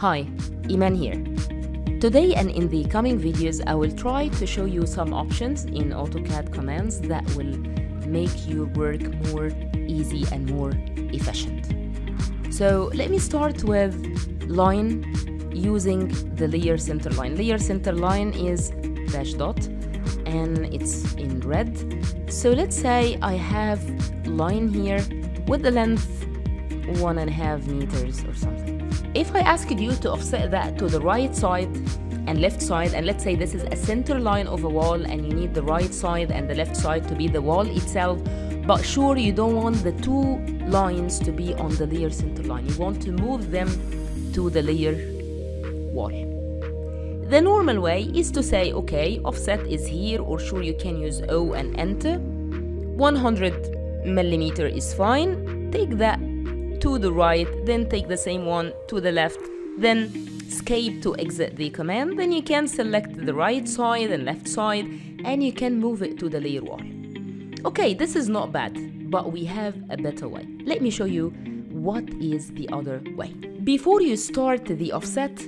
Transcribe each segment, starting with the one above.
Hi, Iman here. Today and in the coming videos, I will try to show you some options in AutoCAD commands that will make your work more easy and more efficient. So let me start with line using the layer center line. Layer center line is dash dot and it's in red. So let's say I have line here with the length one and a half meters or something. If I asked you to offset that to the right side and left side, and let's say this is a center line of a wall and you need the right side and the left side to be the wall itself, but sure you don't want the two lines to be on the layer center line. You want to move them to the layer wall. The normal way is to say, okay, offset is here, or sure you can use O and enter. 100 millimeter is fine. Take that to the right, then take the same one to the left, then escape to exit the command, then you can select the right side and left side, and you can move it to the layer wall. Okay, this is not bad, but we have a better way. Let me show you what is the other way. Before you start the offset,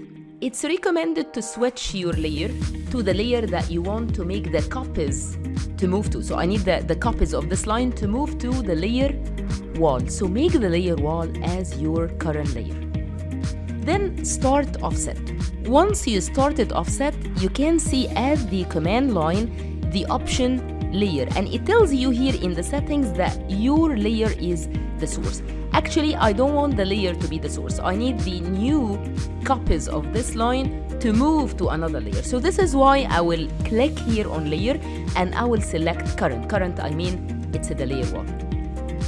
it's recommended to switch your layer to the layer that you want to make the copies to move to. So I need the, the copies of this line to move to the layer wall. So make the layer wall as your current layer. Then start offset. Once you started offset, you can see at the command line the option layer and it tells you here in the settings that your layer is the source. Actually, I don't want the layer to be the source. I need the new copies of this line to move to another layer. So this is why I will click here on layer and I will select current. Current, I mean, it's the layer wall.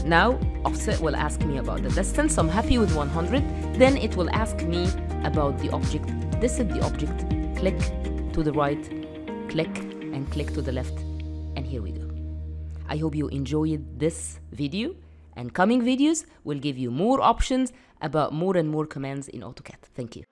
Now, offset will ask me about the distance. I'm happy with 100. Then it will ask me about the object. This is the object. Click to the right, click and click to the left. And here we go. I hope you enjoyed this video and coming videos will give you more options about more and more commands in AutoCAD. Thank you.